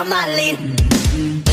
follow my lead.